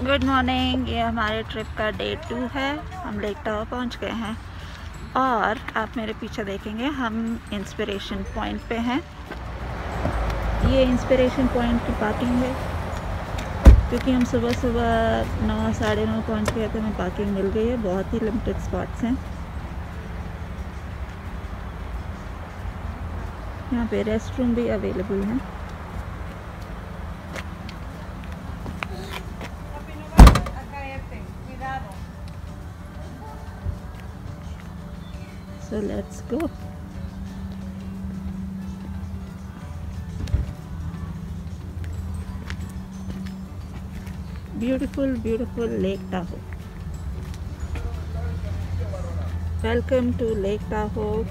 Good morning ये हमारे trip का डे टू है। हम लेक टावर पहुँच गए हैं। और आप मेरे पीछे देखेंगे, हम इंस्पिरेशन पॉइंट पे हैं। ये इंस्पिरेशन पॉइंट की पार्किंग है। क्योंकि हम सुबह सुबह नौ, साढ़े नौ पहुँच गए तो हमें पार्किंग मिल गई है। बहुत ही लिमिटेड स्पॉट्स हैं। यहाँ पे रेस्ट रूम भी अवेलेबल हैं। So let's go. Beautiful beautiful lake tahoe. Welcome to lake tahoe